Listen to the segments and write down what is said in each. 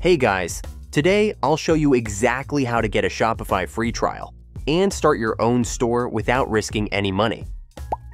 Hey guys, today I'll show you exactly how to get a Shopify free trial and start your own store without risking any money.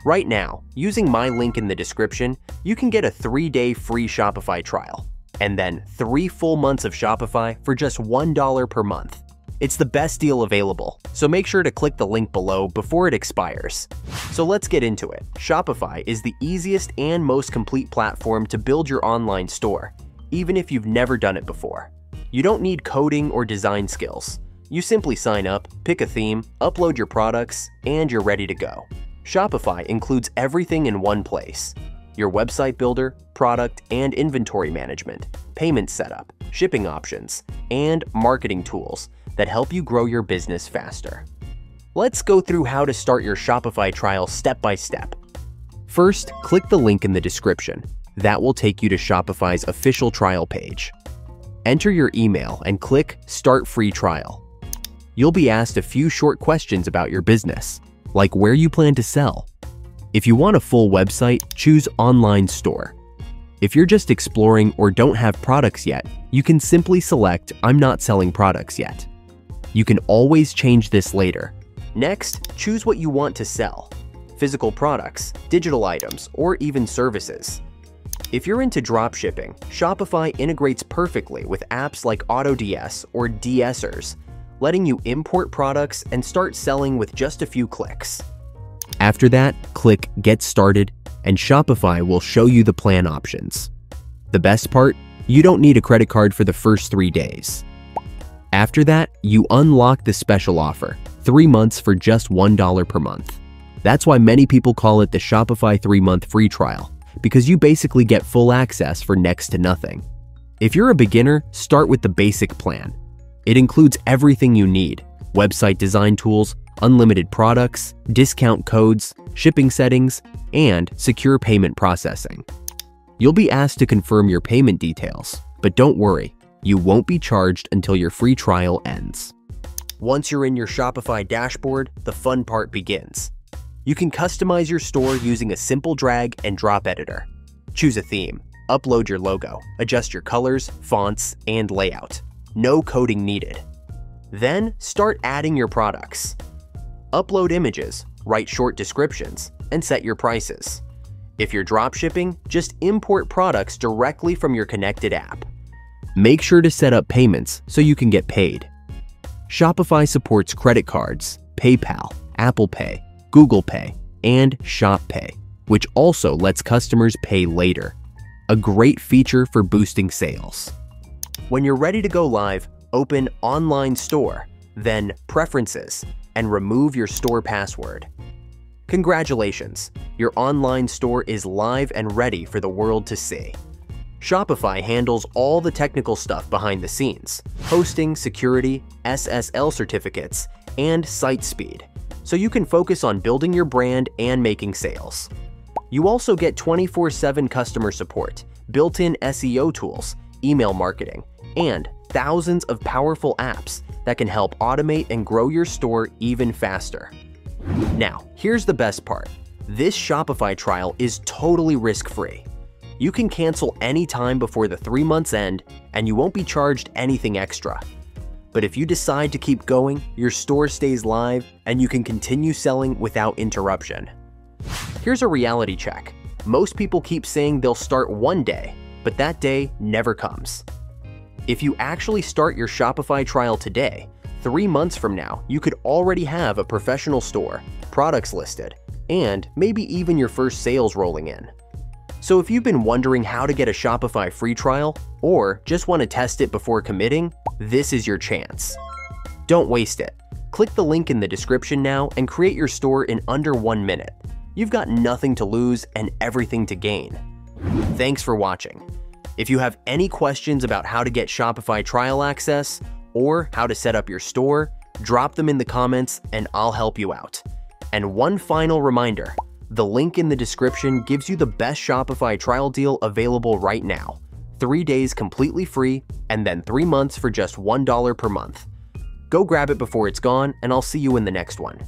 Right now, using my link in the description, you can get a 3-day free Shopify trial and then 3 full months of Shopify for just $1 per month. It's the best deal available, so make sure to click the link below before it expires. So let's get into it. Shopify is the easiest and most complete platform to build your online store, even if you've never done it before. You don't need coding or design skills. You simply sign up, pick a theme, upload your products, and you're ready to go. Shopify includes everything in one place your website builder, product and inventory management, payment setup, shipping options, and marketing tools that help you grow your business faster. Let's go through how to start your Shopify trial step by step. First, click the link in the description. That will take you to Shopify's official trial page. Enter your email and click Start Free Trial. You'll be asked a few short questions about your business, like where you plan to sell. If you want a full website, choose Online Store. If you're just exploring or don't have products yet, you can simply select I'm not selling products yet. You can always change this later. Next, choose what you want to sell physical products, digital items, or even services. If you're into dropshipping, Shopify integrates perfectly with apps like AutoDS or DSers, letting you import products and start selling with just a few clicks. After that, click Get Started, and Shopify will show you the plan options. The best part? You don't need a credit card for the first three days. After that, you unlock the special offer, three months for just $1 per month. That's why many people call it the Shopify 3-month free trial, because you basically get full access for next to nothing. If you're a beginner, start with the basic plan. It includes everything you need, website design tools, unlimited products, discount codes, shipping settings, and secure payment processing. You'll be asked to confirm your payment details, but don't worry, you won't be charged until your free trial ends. Once you're in your Shopify dashboard, the fun part begins. You can customize your store using a simple drag and drop editor. Choose a theme, upload your logo, adjust your colors, fonts, and layout. No coding needed. Then start adding your products. Upload images, write short descriptions, and set your prices. If you're dropshipping, just import products directly from your connected app. Make sure to set up payments so you can get paid. Shopify supports credit cards, PayPal, Apple Pay, Google Pay, and Shop Pay, which also lets customers pay later. A great feature for boosting sales. When you're ready to go live, open Online Store, then Preferences, and remove your store password. Congratulations, your online store is live and ready for the world to see. Shopify handles all the technical stuff behind the scenes hosting, security, SSL certificates, and site speed so you can focus on building your brand and making sales. You also get 24 7 customer support, built in SEO tools, email marketing, and thousands of powerful apps that can help automate and grow your store even faster. Now, here's the best part this Shopify trial is totally risk free. You can cancel anytime before the three months end, and you won't be charged anything extra. But if you decide to keep going, your store stays live and you can continue selling without interruption. Here's a reality check. Most people keep saying they'll start one day, but that day never comes. If you actually start your Shopify trial today, three months from now, you could already have a professional store, products listed, and maybe even your first sales rolling in. So if you've been wondering how to get a Shopify free trial, or just want to test it before committing, this is your chance. Don't waste it. Click the link in the description now and create your store in under one minute. You've got nothing to lose and everything to gain. Thanks for watching. If you have any questions about how to get Shopify trial access or how to set up your store, drop them in the comments and I'll help you out. And one final reminder, the link in the description gives you the best Shopify trial deal available right now. Three days completely free, and then three months for just $1 per month. Go grab it before it's gone, and I'll see you in the next one.